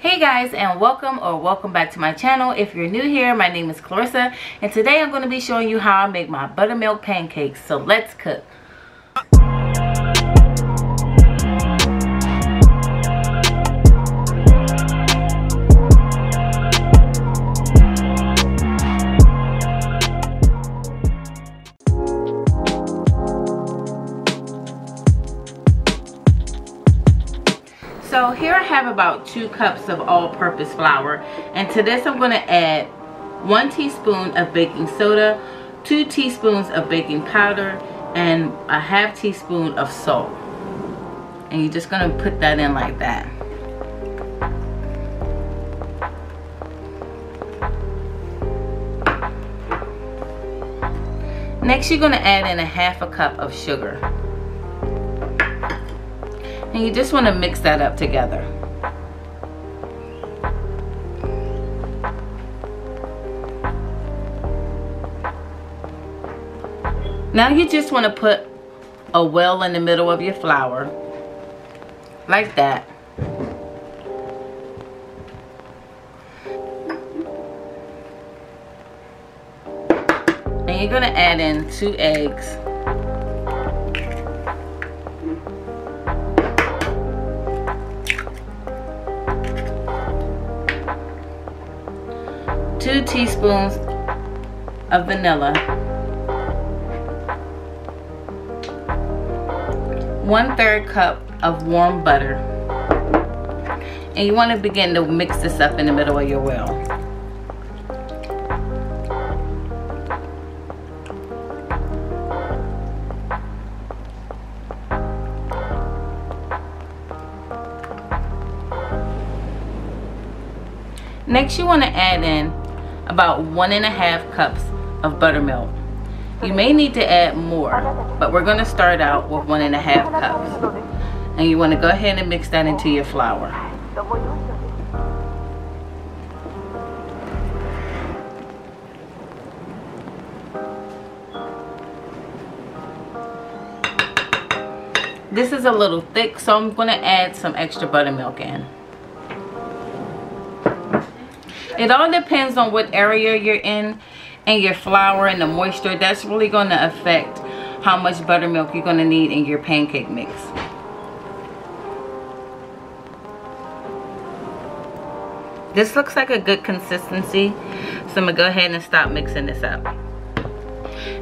Hey guys and welcome or welcome back to my channel. If you're new here, my name is Clarissa and today I'm going to be showing you how I make my buttermilk pancakes. So let's cook. Have about two cups of all-purpose flour and to this I'm going to add one teaspoon of baking soda, two teaspoons of baking powder, and a half teaspoon of salt. And you're just going to put that in like that. Next you're going to add in a half a cup of sugar. And you just want to mix that up together. Now you just want to put a well in the middle of your flour. Like that. And you're going to add in two eggs. two teaspoons of vanilla, one third cup of warm butter, and you want to begin to mix this up in the middle of your well. Next you want to add in about one and a half cups of buttermilk. You may need to add more, but we're going to start out with one and a half cups. And you want to go ahead and mix that into your flour. This is a little thick, so I'm going to add some extra buttermilk in. It all depends on what area you're in and your flour and the moisture. That's really going to affect how much buttermilk you're going to need in your pancake mix. This looks like a good consistency. So I'm to go ahead and stop mixing this up.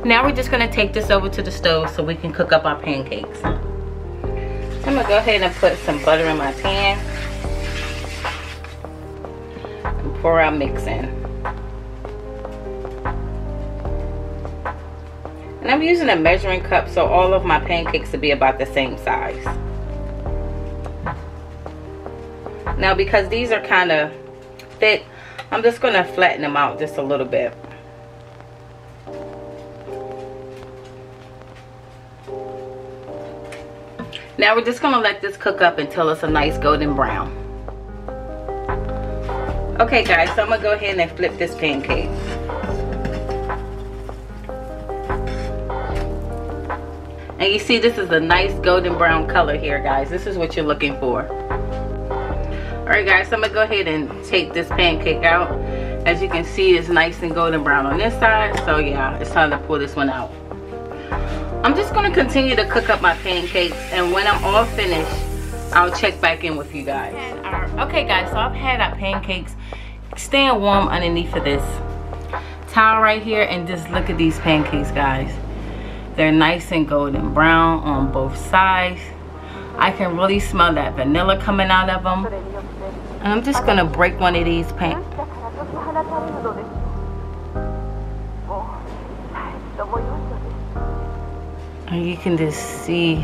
Now we're just going to take this over to the stove so we can cook up our pancakes. I'm to go ahead and put some butter in my pan and pour our mix in. And I'm using a measuring cup so all of my pancakes will be about the same size. Now because these are kind of thick, I'm just going to flatten them out just a little bit. Now we're just going to let this cook up until it's a nice golden brown. Okay guys, so I'm gonna go ahead and flip this pancake. And you see this is a nice golden brown color here guys. This is what you're looking for. Alright guys, so I'm gonna go ahead and take this pancake out. As you can see, it's nice and golden brown on this side. So yeah, it's time to pull this one out. I'm just gonna continue to cook up my pancakes and when I'm all finished, I'll check back in with you guys. Okay guys, so I've had our pancakes staying warm underneath of this towel right here and just look at these pancakes guys. They're nice and golden brown on both sides. I can really smell that vanilla coming out of them. And I'm just gonna break one of these pancakes. And you can just see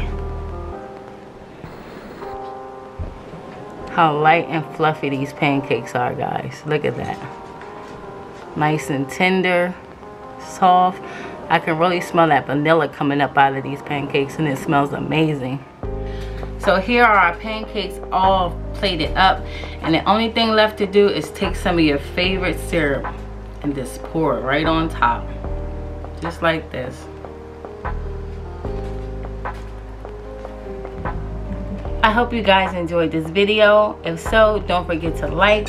how light and fluffy these pancakes are guys look at that nice and tender soft I can really smell that vanilla coming up out of these pancakes and it smells amazing so here are our pancakes all plated up and the only thing left to do is take some of your favorite syrup and just pour it right on top just like this I hope you guys enjoyed this video. If so, don't forget to like,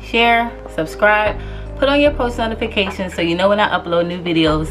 share, subscribe, put on your post notifications so you know when I upload new videos.